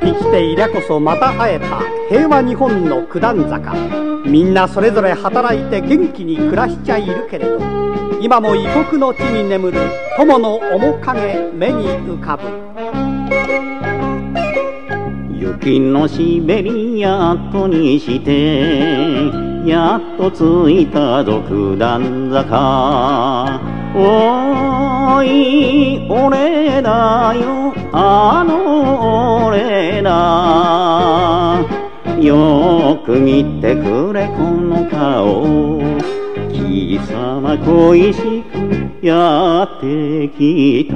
生きていりゃこそまた会えた平和日本の九段坂。みんなそれぞれ働いて元気に暮らしちゃいるけれど今も異国の地に眠る友の面影目に浮かぶ。雪のシベリアとにしてやっと着いたぞ九段坂。おい俺だよ。あの俺だ。よく見てくれこの顔。貴様恋しくやってきた。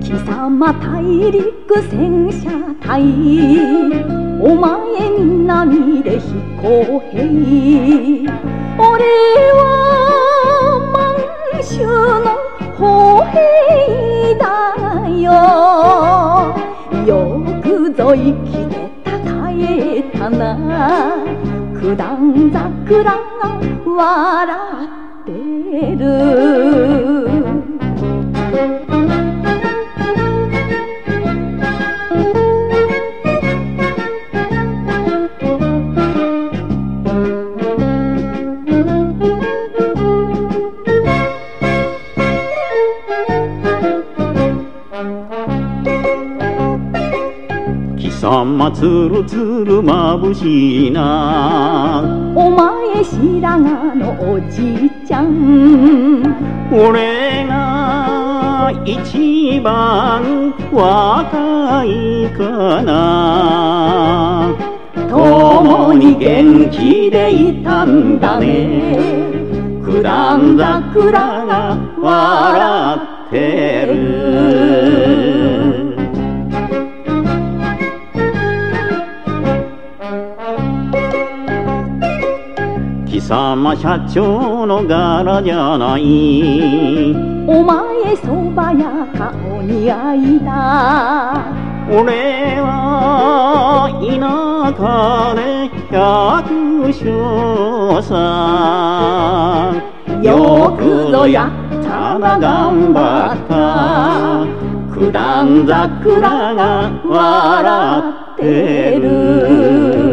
貴様大陸戦車隊。お前南で飛行兵俺は満州の歩兵だよ。よくぞ生きてたえたな。九段桜が笑ってる。貴様つるつるまぶしいな。お前白髪のおじいちゃん。俺が一番若いかな。共に元気でいたんだね。九段桜が笑ってる。様社長の柄じゃない。お前そばやかお似合いだ俺は田舎で百姓さよくぞやったな頑張った。九段桜が笑ってる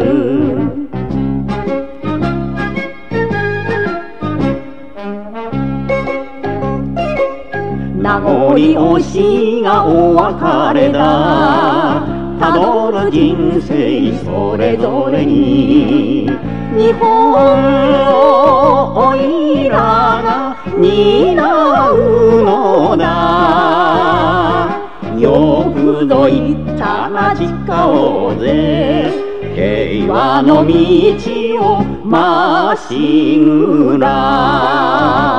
名残惜しいがお別れだ。たどる人生それぞれに日本をおいらが担うのだ。よくぞ言ったな誓おうぜ。平和の道をまっしぐら。